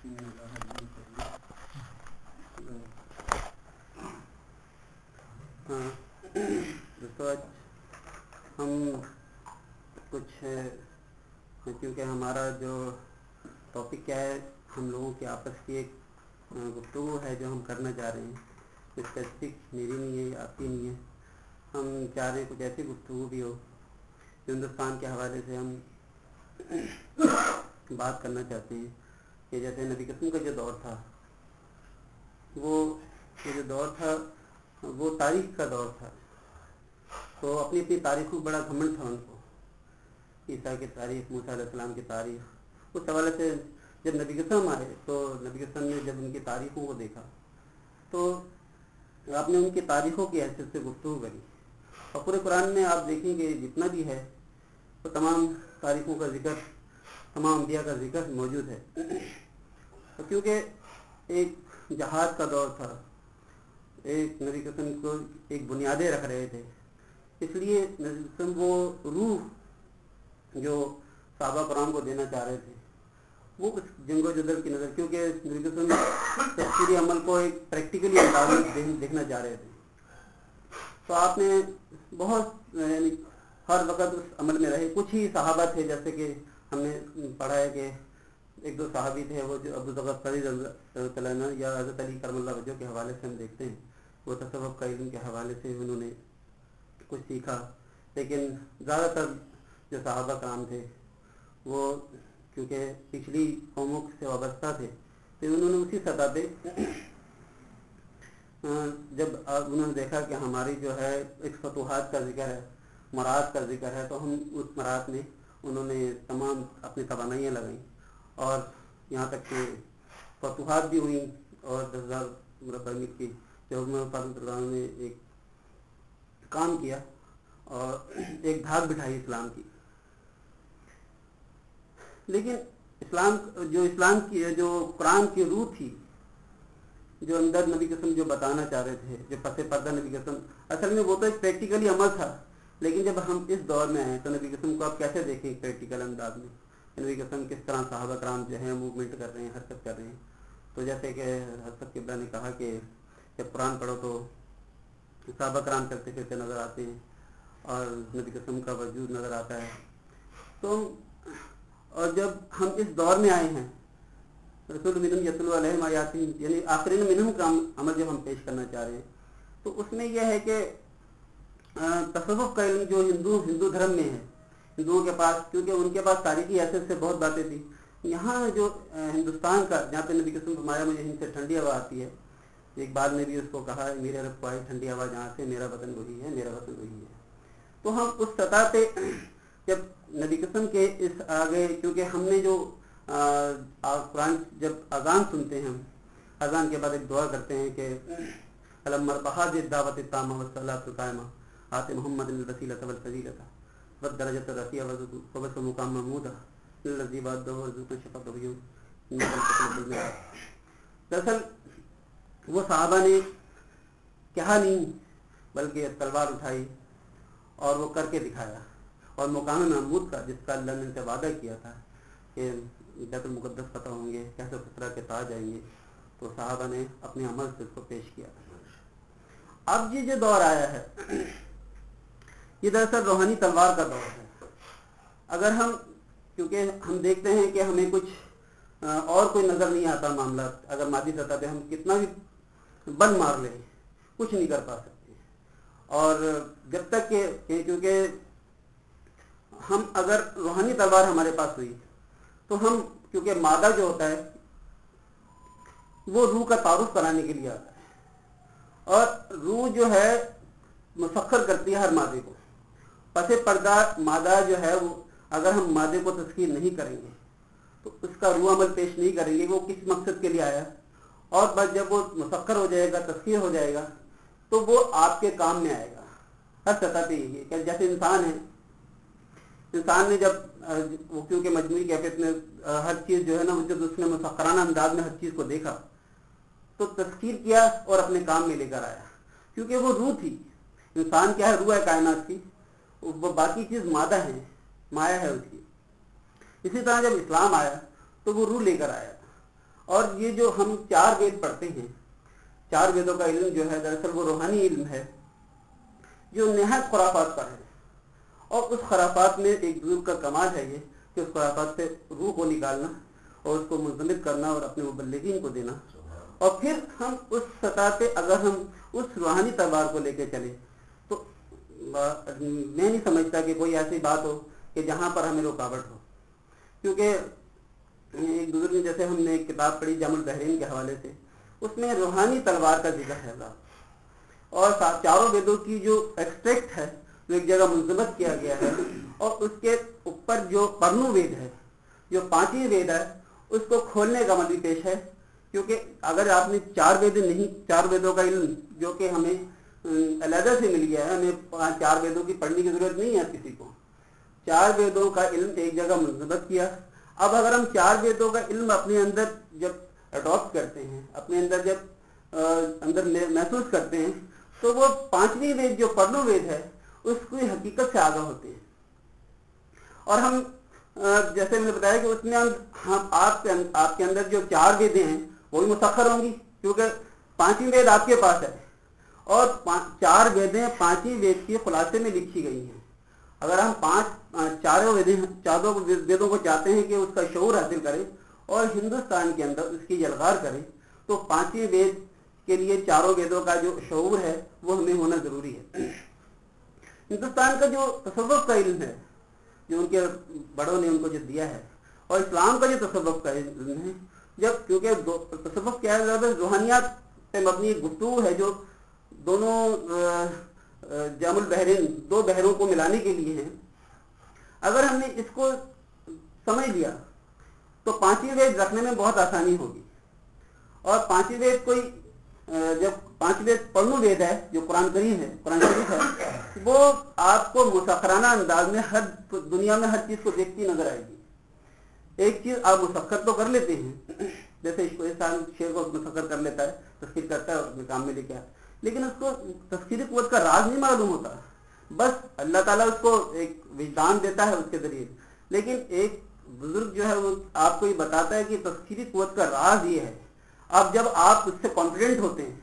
हाँ। दोस्तों आज हम कुछ क्योंकि हमारा जो टॉपिक क्या है, हम लोगों के आपस की एक गुफ्तु है जो हम करना चाह रहे हैं। स्पेसिफिक मेरी नहीं है, आपकी नहीं है। हम चाह रहे हैं कुछ ऐसी गुफ्तु भी हो, जो हिंदुस्तान के हवाले से हम बात करना चाहते हैं। कि जैसे नबी कसम का जो दौर था, वो ये जो दौर था, वो तारीख का दौर था। तो अपनी अपनी तारीख में बड़ा घमंड था उनको। ईसा की तारीख, मूसा की तारीख, उस हवाले से जब नबी कसम आए तो नबी कसम ने जब उनकी तारीखों को देखा तो आपने उनकी तारीखों की हैसियत से गुफ्तु करी। और पूरे कुरान में आप देखेंगे जितना भी है तो तमाम तारीखों का ज़िक्र तमाम अम्बिया का ज़िक्र मौजूद है। तो क्योंकि एक जहाज़ का दौर था, एक नबी कसम को एक बुनियादें रख रहे थे। इसलिए नबी कसम वो रूह जो साहबा कराम को देना चाह रहे थे, वो उस जंगो जदल की नज़र, क्योंकि नबी कसम तस्वीरी अमल को एक प्रैक्टिकली अंदाज देखना चाह रहे थे। तो आपने बहुत, यानी हर वक्त उस अमल में रहे। कुछ ही सहाबा थे, जैसे कि हमने पढ़ा है कि एक दो सहाबी थे वो जो अबू जगत फरीद या हज़रत अली करमल्ला वजह के हवाले से हम देखते हैं। वो तसवब का इल्म के हवाले से उन्होंने कुछ सीखा। लेकिन ज़्यादातर जो साहबा काम थे, वो क्योंकि पिछली कौमों से वाबस्ता थे तो उन्होंने उसी सतह पे जब उन्होंने देखा कि हमारी जो है एक फतूहत का ज़िक्र है मरात का ज़िक्र है तो हम उस मरात में उन्होंने तमाम अपनी तोानाइयाँ लगाई और यहाँ तक कि फतूहत भी हुई और दस हज़ार की ने एक काम किया और एक धाक बिठाई इस्लाम की। लेकिन इस्लाम जो इस्लाम की, जो कुरान की रूह थी, जो अंदर नबी कसम जो बताना चाह रहे थे, जो पसे पर्दा नबी कसम, असल में वो तो एक प्रैक्टिकली अमल था। लेकिन जब हम इस दौर में आए तो नबी कसम को आप कैसे देखें प्रैक्टिकल अंदाज में? नबी कसम किस तरह साहबा कराम जो है मूवमेंट कर रहे हैं हरकत कर रहे हैं। तो जैसे कि हसरत किबला ने कहा कि जब कुरान पढ़ो तो साहबा कराम करते फिरते नज़र आते हैं और नबी कसम का वजूद नज़र आता है। तो और जब हम इस दौर में आए हैं, रसूल मिनम यतलयातीन यानी आखिरी मिनम का अमल जब हम पेश करना चाह रहे हैं तो उसमें यह है कि तसवुफ का इल्म जो हिंदू हिंदू धर्म में है, हिंदुओं के पास, क्योंकि उनके पास तारीखी हैसियत से बहुत बातें थी। यहाँ जो हिंदुस्तान का, जहाँ पे नबी कसम फरमाया, मुझे हिंद से ठंडी हवा आती है। एक बाद में भी उसको कहा, मेरे रब को आई ठंडी हवा जहाँ से, मेरा वतन वही है, मेरा वतन वही है। तो हम उस सतह पे, जब नबी कसम के इस आगे, क्योंकि हमने जो कुरान जब अजान सुनते हैं हम, अजान के बाद एक दुआ करते हैं कि अलमरबहाद दावत तामा वसलामा आते मोहम्मद वसीलत वसीलत वद दरजत वबस मुकाम महमूदा। लजी बात दो दरअसल, वो साहबा ने कहा नहीं, बल्कि तलवार उठाई और वो करके दिखाया और मुकाम महमूद का, जिसका अल्लाह ने से वादा किया था कि मुकदस पता होंगे, कैसे खतरा के ताज आएँगे तो साहबा ने अपने अमल से उसको पेश किया। अब ये जो दौर आया है ये दरअसल रूहानी तलवार का दौर है। अगर हम, क्योंकि हम देखते हैं कि हमें कुछ और कोई नज़र नहीं आता मामला, अगर मादी सतह पे हम कितना भी बंद मार ले, कुछ नहीं कर पा सकते। और जब तक के क्योंकि हम, अगर रूहानी तलवार हमारे पास हुई तो हम, क्योंकि मादा जो होता है, वो रूह का तारुफ कराने के लिए आता है। और रूह जो है मुसखर करती है हर मादे को। पसे पर्दा मादा जो है वो अगर हम मादे को तस्कीर नहीं करेंगे तो उसका रू अमल पेश नहीं करेंगे, वो किस मकसद के लिए आया? और बस जब वो मुसक्कर हो जाएगा तस्कीर हो जाएगा तो वो आपके काम में आएगा। हर सतह पे यही है जैसे इंसान है, इंसान ने जब वो क्योंकि मजमूरी कैफियत में हर चीज़ जो है ना, जब उसने मुसक्राना अंदाज में हर चीज़ को देखा तो तस्कीर किया और अपने काम में लेकर आया। क्योंकि वो रूह थी। इंसान क्या है? रूह है कायनात की। बाकी चीज़ मादा है, माया है उसकी इसी तरह जब इस्लाम आया तो वो रूह लेकर आया। और ये जो हम चार वेद पढ़ते हैं, चार वेदों का इल्म जो है, दरअसल वो रूहानी इल्म है, जो नहायत खुराफात पर है। और उस खराफात में एक बुज़ुर्ग का कमाल है ये, कि उस खराफात से रूह को निकालना और उसको मुंजमित करना और अपने मुबल्लिगीन को देना। और फिर हम उस सतह पे अगर हम उस रूहानी तलवार को लेके चले मैं नहीं समझता कि कोई ऐसी बात हो कि जहाँ पर हमें रुकावट हो। क्योंकि एक बुज़ुर्ग जैसे हमने एक किताब पढ़ी, जामुल बहरीन के हवाले से। उसमें रूहानी तलवार का ज़िक्र है और चारों वेदों की जो एक्सट्रैक्ट है जो एक जगह मुंजमत किया गया है। और उसके ऊपर जो परनु वेद है, जो पांचवी वेद है, उसको खोलने का भी पेश है। क्योंकि अगर आपने चार वेद नहीं, चार वेदों का इल्म, जो कि हमें अलहदा से मिल गया है। हमें चार वेदों की पढ़ने की ज़रूरत नहीं है किसी को। चार वेदों का इल्म एक जगह मुंजमत किया। अब अगर हम चार वेदों का इल्म अपने अंदर जब अडॉप्ट करते हैं अपने अंदर जब आ, अंदर महसूस करते हैं तो वो पांचवी वेद जो पर्णु वेद है उसकी हकीकत से आगा होते हैं। और हम जैसे मैंने बताया कि उसमें हम आपके अं, आपके अंदर जो चार वेदें हैं वो भी मुसखर होंगी क्योंकि पांचवी वेद आपके पास है। और चार वेदें पांचवी वेद के खुलासे में लिखी गई हैं। अगर हम पाँच चारों वेदें, चारों वेदों को चाहते हैं कि उसका शोर हासिल करें और हिंदुस्तान के अंदर उसकी जलगार करें तो पांचवी वेद के लिए चारों वेदों का जो शोर है, वो हमें होना ज़रूरी है। हिंदुस्तान का जो तसवुफ का इल्म है, जो उनके बड़ों ने उनको जो दिया है, और इस्लाम का जो तसवुफ का इल्म है, जब क्योंकि तसवुफ क्या है रूहानियात पे मबनी गुफ्तु है जो दोनों जामुल बहरीन दो बहरों को मिलाने के लिए है। अगर हमने इसको समझ लिया तो पांचवी वेद रखने में बहुत आसानी होगी। और पांचवी वेद कोई जब पाँच वेद पढ़नु वेद है, जो कुरान करीम है, कुरान शरीफ है, वो आपको मुसखराना अंदाज में हर दुनिया में हर चीज़ को देखती नज़र आएगी। एक चीज़ आप मुसखर तो कर लेते हैं, जैसे इसको इंसान शेर को मुसखर कर लेता है तस्वीर करता है और अपने काम में लेके आया लेकिन उसको तस्वीर कुत का राज नहीं मालूम होता। बस अल्लाह ताला उसको एक विजदान देता है उसके ज़रिए। लेकिन एक बुज़ुर्ग जो है वो आपको ये बताता है कि तस्वीरी कुत का राज ये है। अब जब आप उससे कॉन्फिडेंट होते हैं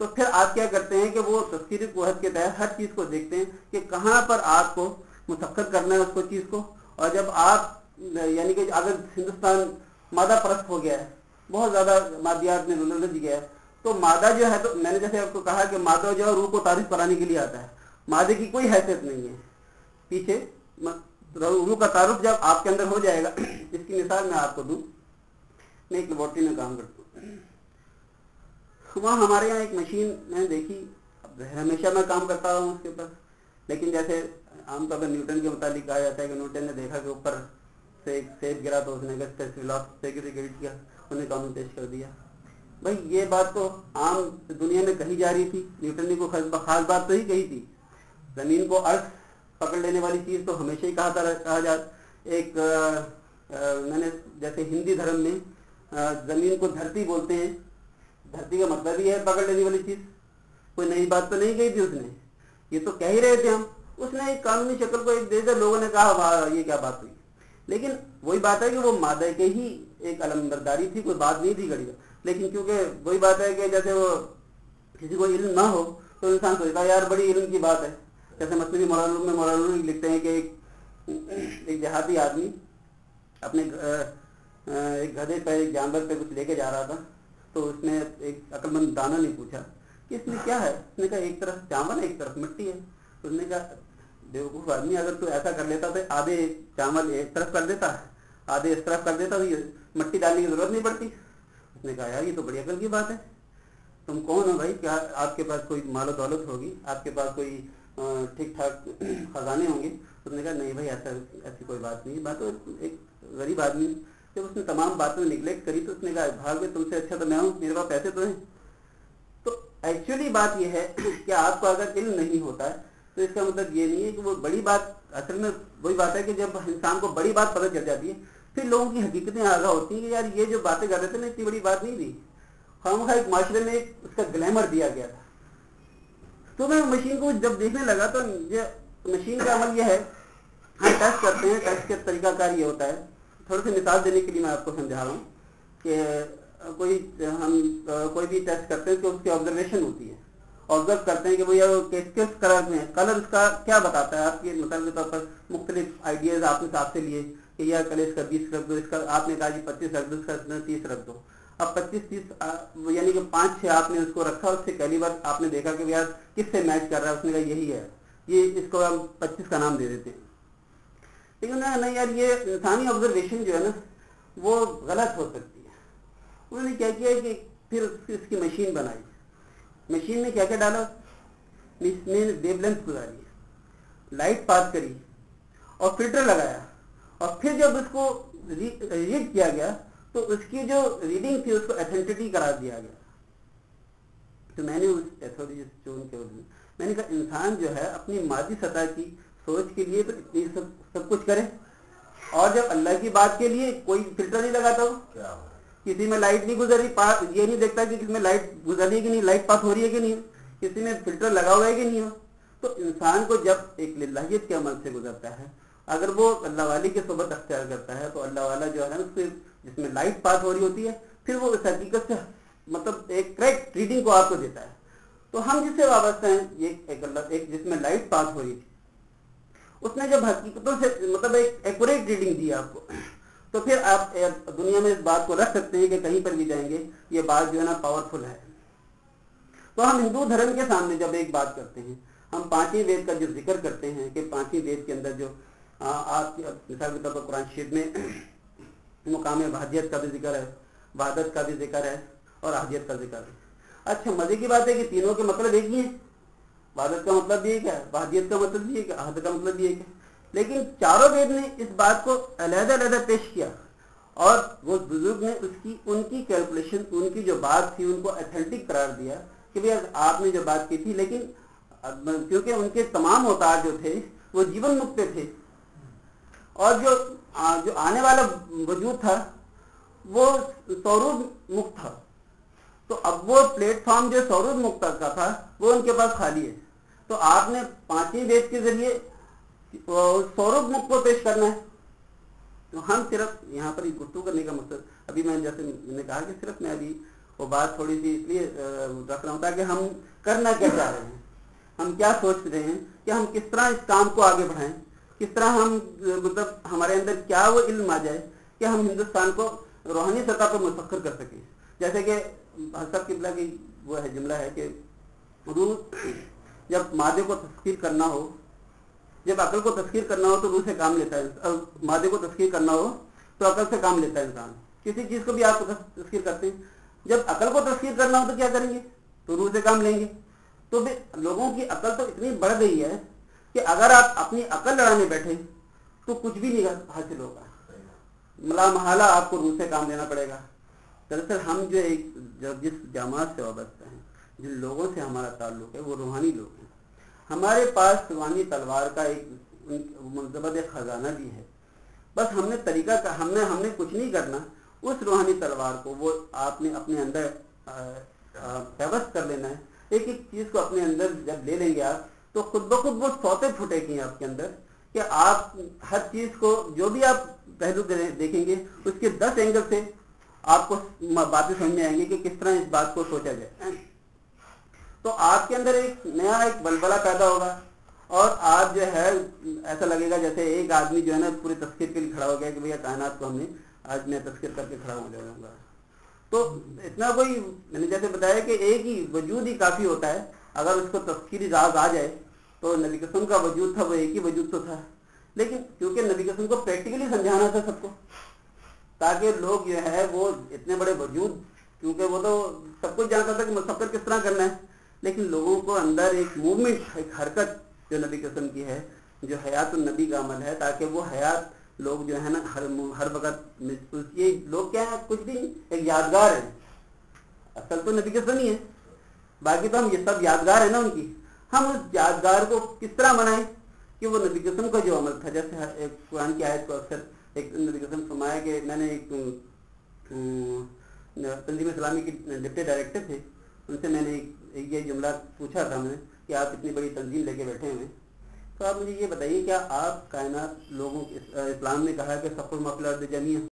तो फिर आप क्या करते हैं कि वो तस्वीर कुहत के तहत हर चीज़ को देखते हैं कि कहाँ पर आपको मुसक्र करना है उसको चीज़ को। और जब आप, यानी कि अगर हिंदुस्तान मादा परस्त हो गया है, बहुत ज़्यादा मादियात में उलझ गया है तो मादा जो है तो मैंने जैसे आपको कहा कि मादा जो है रूह को तारीफ़ कराने के लिए आता है। मादे की कोई हैसियत नहीं है। पीछे रूह का तारुफ जब आपके अंदर हो जाएगा, इसकी मिसाल मैं आपको दूँ। मैं एक लेबोरेटरी में काम करता हूँ। वहाँ हमारे यहाँ एक मशीन मैंने देखी। हमेशा मैं काम करता हूँ उसके ऊपर। लेकिन जैसे आमतौर पर न्यूटन के मुताबिक कहा जाता है कि न्यूटन ने देखा कि ऊपर से एक सेब गिरा तो उसने से किया उन्हें कानून पेश कर दिया। भाई ये बात तो आम दुनिया में कही जा रही थी। न्यूटन ने को खास बात तो ही कही थी। ज़मीन को अर्थ पकड़ लेने वाली चीज़ तो हमेशा ही कहा था कहा जा एक आ, आ, मैंने जैसे हिंदी धर्म में ज़मीन को धरती बोलते हैं। धरती का मतलब ही है पकड़ लेने वाली चीज़। कोई नई बात तो नहीं कही थी उसने। ये तो कह ही रहे थे हम। उसने एक कानूनी शक्ल को एक दे दिया लोगों ने कहा वाह ये क्या बात हुई? लेकिन वही बात है कि वो मादा के ही एक अलमबरदारी थी कोई बात नहीं थी घड़ी लेकिन क्योंकि वही बात है कि जैसे वो किसी को इल्म ना हो तो इंसान सोचता है, यार, बड़ी इल्म की बात है। जैसे मसली मौलाना में मौलाना लिखते हैं कि एक एक देहाती आदमी अपने एक गधे पर, एक जानवर पे कुछ लेके जा रहा था तो उसने एक अकलमंद दाना ने पूछा कि इसमें क्या है? उसने कहा, एक तरफ़ चावल है, एक तरफ़ मिट्टी है। तो उसने कहा, बेवकूफ़ आदमी, अगर तू ऐसा कर लेता तो आधे चावल एक तरफ़ कर देता, आधे इस तरफ़ कर देता तो मट्टी डालने की ज़रूरत नहीं पड़ती। उसने कहा, यार, ये तो बड़ी अकल की बात है। तुम कौन हो भाई? क्या आपके पास कोई मालो दौलत होगी? आपके पास कोई ठीक ठाक खजाने होंगे? उसने कहा, नहीं भाई, ऐसा, ऐसी कोई बात नहीं बात तो एक गरीब आदमी, जब उसने तमाम बातों में निगलेक्ट करी तो उसने कहा, भाग में तुमसे अच्छा तो मैं हूँ, मेरे पास पैसे तो हैं। तो एक्चुअली बात यह है कि आपको अगर इल्म नहीं होता है तो इसका मतलब ये नहीं है कि वो बड़ी बात, असल में वही बात है कि जब इंसान को बड़ी बात पता चल जाती है फिर लोगों की हकीकतें आगा होती हैं कि यार ये जो बातें कर रहे थे ना, इतनी बड़ी बात नहीं थी। हम एक माशरे में उसका ग्लैमर दिया गया था। तो मैं मशीन को जब देखने लगा तो ये मशीन का अमल यह है, हम टेस्ट करते हैं टेस्ट के तरीकाकार ये होता है। थोड़ी सी मिसाल देने के लिए मैं आपको समझा रहा हूँ कि कोई, हम कोई भी टेस्ट करते हैं तो उसकी ऑब्जर्वेशन होती है। ऑब्ज़र्व करते हैं कि भैया किस किस कलर में कलर उसका क्या बताता है? आपके मतलब के तौर पर मुख्तलिफ़ आइडियाज़ आपने साथ से लिए। कि यह कलर इसका बीस रख दो, इसका आपने कहा जी पच्चीस रख दो, इसका तीस रख दो। अब पच्चीस, तीस यानी कि पाँच, छह आपने उसको रखा, उससे पहली बार आपने देखा कि यार किससे मैच कर रहा है, उसने कहा यही है। ये इसको हम पच्चीस का नाम दे देते। हैं लेकिन ना नहीं यार, ये इंसानी ऑब्जर्वेशन जो है ना, वो गलत हो सकती है। उन्होंने क्या किया कि फिर इसकी मशीन बनाई। मशीन में क्या क्या डाला? इसने वेवलेंथ गुजारी लाइट पास करी और फ़िल्टर लगाया। और फिर जब उसको रीड किया गया तो उसकी जो रीडिंग थी उसको अथेंटिटी करार दिया गया। तो मैंने उस एथोरिटी के मैंने कहा इंसान जो है अपनी मादी सतह की सोच के लिए तो इतनी सब सब कुछ करे। और जब अल्लाह की बात के लिए कोई फ़िल्टर नहीं लगाता हो। किसी में लाइट नहीं गुजर रही ये नहीं देखता कि किसी में लाइट गुजर रही है कि नहीं लाइट पास हो रही है कि नहीं किसी में फ़िल्टर लगा हुआ है कि नहीं हो। तो इंसान को जब एक लाहियत के अमल से गुजरता है अगर वो अल्लाह वाली के सोबत अख्तियार करता है तो अल्लाह वाला जो है ना उससे जिसमें लाइट पास हो रही होती है, फिर वो इस हकीकत से मतलब एक करेक्ट रीडिंग को आपको देता है। तो हम जिससे वाबस्ते हैं, ये एक अल्लाह, एक जिसमें लाइट पास हो रही थी। उसने जब हकीकतों से मतलब एक एक्यूरेट रीडिंग दी आपको तो फिर आप दुनिया में इस बात को रख सकते हैं कि कहीं पर भी जाएँगे, ये बात जो है ना पावरफुल है। तो हम हिंदू धर्म के सामने जब एक बात करते हैं, हम पांचवी वेद का जो ज़िक्र करते हैं कि पांचवी वेद के अंदर जो आप मिसाल के तौर पर कुरान शरीफ में मुकाम भाजियत का भी ज़िक्र है वहादत का भी ज़िक्र है और हाजियत का ज़िक्र है। अच्छा मज़े की बात है कि तीनों के मतलब एक ही है? वादत का मतलब भी एक है वादियत का मतलब भी एक है, अहद का मतलब भी एक है। लेकिन चारों वेद ने इस बात को अलहदा अलहदा पेश किया और वो बुज़ुर्ग ने उसकी, उनकी कैलकुलेशन उनकी जो बात थी, उनको अथेंटिक करार दिया कि भैया आपने जो बात की थी, लेकिन क्योंकि उनके तमाम अवतार जो थे, वो जीवन मुक्त थे और जो आ, जो आने वाला वजूद था वो स्वरूप मुक्त था। तो अब वो प्लेटफॉर्म जो स्वरूप मुक्त का था वो उनके पास खाली है। तो आपने पांचवी वेद के ज़रिए स्वरूप मुक्त को पेश करना है। तो हम सिर्फ़ यहाँ पर गुफ्तु करने का मकसद अभी मैं जैसे मैंने कहा कि सिर्फ़ मैं अभी वो बात थोड़ी सी इसलिए रख रहा हूँ ताकि हम करना क्या चाह रहे हैं। हम क्या सोच रहे हैं कि हम किस तरह इस काम को आगे बढ़ाएँ। किस तरह हम मतलब हमारे अंदर क्या वो इल्म आ जाए कि हम हिंदुस्तान को रूहानी सतह पर मुसक्र कर सकें। जैसे कि हसब किबला की वो है, जुमला है कि रूह जब मादे को तस्कीर करना हो, जब अकल को तस्कीर करना हो तो रूह से काम लेता है। मादे को तस्खीर करना हो तो अकल से काम लेता है इंसान। किसी चीज़ को भी आप तस्खीर करते हैं। जब अकल को तस्खीर करना हो तो क्या करेंगे? तो रूह से काम लेंगे। तो भी लोगों की अकल तो इतनी बढ़ गई है कि अगर आप अपनी अकल लड़ाने बैठे तो कुछ भी नहीं हासिल होगा। मला महाला आपको रूह से काम लेना पड़ेगा। दरअसल हम जो एक जब जिस जमात से वाबस्ता हैं, जिन लोगों से हमारा ताल्लुक है, वो रूहानी लोग हैं। हमारे पास रूहानी तलवार का एक मुंजबद खजाना भी है। बस हमने तरीका का, हमने हमने कुछ नहीं करना। उस रूहानी तलवार को वो आपने अपने अंदर व्यवस्थ कर लेना है। एक एक चीज़ को अपने अंदर जब ले लेंगे आप तो खुद ब खुद वो सौते फुटेगी आपके अंदर कि आप हर चीज़ को, जो भी आप पहलू देखेंगे, उसके दस एंगल से आपको बातें समझ में आएँगी कि किस तरह इस बात को सोचा जाए। तो आपके अंदर एक नया, एक बलबला पैदा होगा और आप जो है, ऐसा लगेगा जैसे एक आदमी जो है ना पूरी तस्वीर के लिए खड़ा हो गया कि भैया कायनात को हमने आज मैं तस्वीर करके खड़ा हो। जाऊँगा तो इतना कोई, मैंने जैसे बताया कि एक ही वजूद ही काफ़ी होता है अगर उसको तस्वीरी राज आ जाए तो नबी कसम का वजूद था, वो एक ही वजूद तो था। लेकिन क्योंकि नबी कसम को प्रैक्टिकली समझाना था सबको, ताकि लोग जो है, वो इतने बड़े वजूद, क्योंकि वो तो सब कुछ जानता था कि मुसफ़र किस तरह करना है। लेकिन लोगों को अंदर एक मूवमेंट एक हरकत जो नबी कसम की है, जो हयात नबी का अमल है, ताकि वो हयात लोग जो है ना, हर हर वक्त ये लोग क्या है, कुछ भी एक यादगार है। असल तो नबी कसम ही है। बाकी तो हम ये सब यादगार है ना उनकी। हम उस यादगार को किस तरह मनाएँ कि वो नबी कसम का जो अमल था, जैसे एक कुरान की आयत को अक्सर एक नबी कसम फरमाया कि मैंने एक तंजीम इस्लामी के डिप्टी डायरेक्टर थे। उनसे मैंने एक ये जुमला पूछा था मैंने कि आप इतनी बड़ी तंजीम लेके बैठे हुए तो आप मुझे ये बताइए, क्या आप कायनात लोगों इस्लाम ने कहा कि सफुल मफल ज़मीन